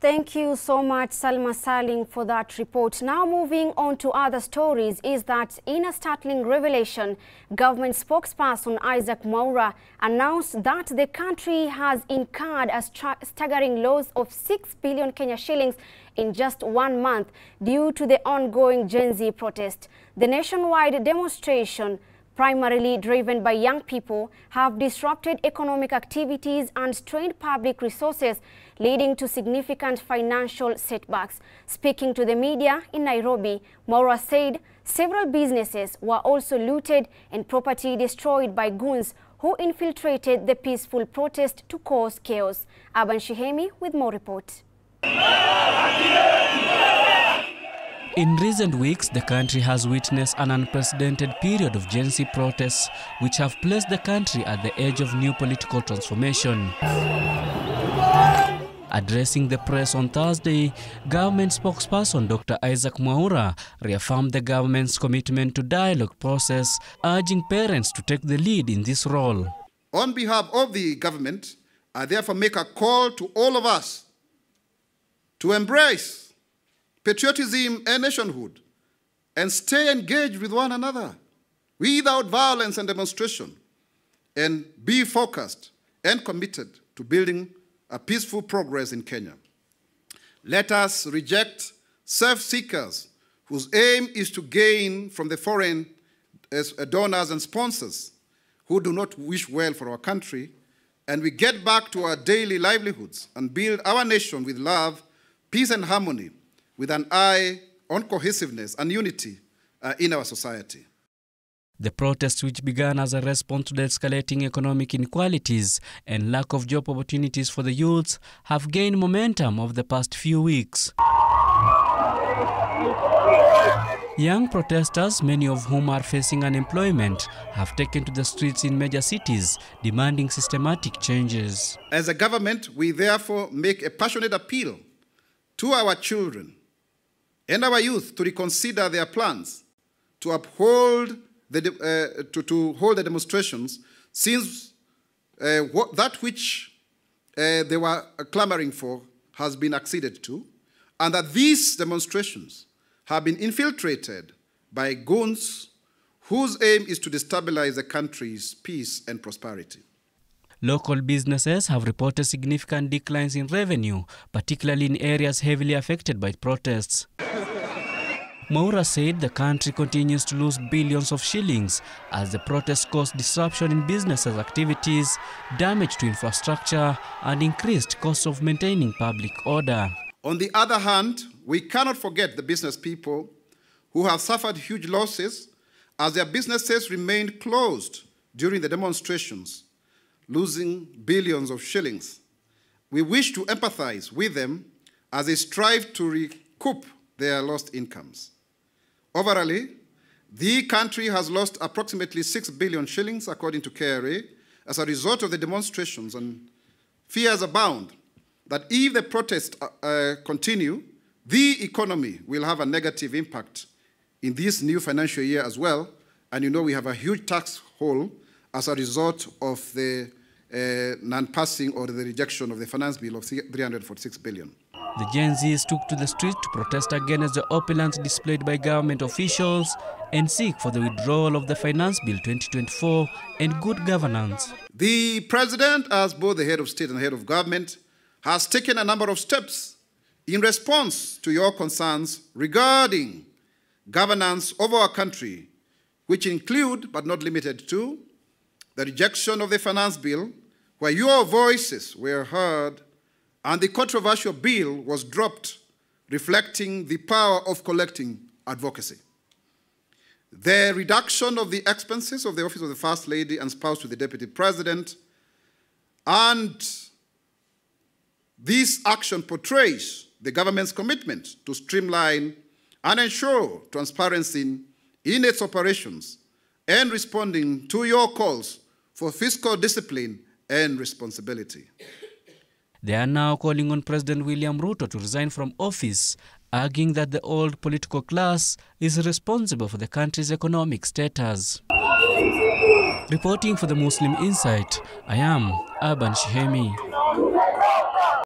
Thank you so much, Salma Saling, for that report. Now, moving on to other stories, is that in a startling revelation, government spokesperson Isaac Mwaura announced that the country has incurred a staggering loss of 6 billion Kenya shillings in just one month due to the ongoing Gen Z protest. The nationwide demonstration primarily driven by young people, have disrupted economic activities and strained public resources, leading to significant financial setbacks. Speaking to the media in Nairobi, Mwaura said several businesses were also looted and property destroyed by goons who infiltrated the peaceful protest to cause chaos. Aban Shihemi with more report. In recent weeks, the country has witnessed an unprecedented period of Gen Z protests which have placed the country at the edge of new political transformation. Addressing the press on Thursday, government spokesperson Dr. Isaac Mwaura reaffirmed the government's commitment to dialogue process, urging parents to take the lead in this role. On behalf of the government, I therefore make a call to all of us to embrace patriotism and nationhood, and stay engaged with one another without violence and demonstration, and be focused and committed to building a peaceful progress in Kenya. Let us reject self-seekers whose aim is to gain from the foreign uh, donors and sponsors who do not wish well for our country, and we get back to our daily livelihoods and build our nation with love, peace, and harmony with an eye on cohesiveness and unity uh, in our society. The protests, which began as a response to the escalating economic inequalities and lack of job opportunities for the youths, have gained momentum over the past few weeks. Young protesters, many of whom are facing unemployment, have taken to the streets in major cities, demanding systematic changes. As a government, we therefore make a passionate appeal to our children and our youth to reconsider their plans to uphold the, uh, to, to hold the demonstrations since uh, what, that which uh, they were clamoring for has been acceded to, and that these demonstrations have been infiltrated by goons whose aim is to destabilize the country's peace and prosperity. Local businesses have reported significant declines in revenue, particularly in areas heavily affected by protests. Mwaura said the country continues to lose billions of shillings as the protests caused disruption in businesses' activities, damage to infrastructure, and increased costs of maintaining public order. On the other hand, we cannot forget the business people who have suffered huge losses as their businesses remained closed during the demonstrations, losing billions of shillings. We wish to empathize with them as they strive to recoup their lost incomes. Overall, the country has lost approximately 6 billion shillings, according to KRA, as a result of the demonstrations, and fears abound that if the protests uh, uh, continue, the economy will have a negative impact in this new financial year as well. And you know we have a huge tax hole as a result of the uh, non-passing or the rejection of the finance bill of 346 billion. The Gen Zs took to the streets to protest against the opulence displayed by government officials and seek for the withdrawal of the Finance Bill 2024 and good governance. The President, as both the head of state and head of government, has taken a number of steps in response to your concerns regarding governance of our country, which include, but not limited to, the rejection of the Finance Bill, where your voices were heard and the controversial bill was dropped, reflecting the power of collecting advocacy. The reduction of the expenses of the office of the First Lady and spouse to the Deputy President, and this action portrays the government's commitment to streamline and ensure transparency in its operations and responding to your calls for fiscal discipline and responsibility. They are now calling on President William Ruto to resign from office, arguing that the old political class is responsible for the country's economic status. Reporting for the Muslim Insight, I am Aban Shihemi.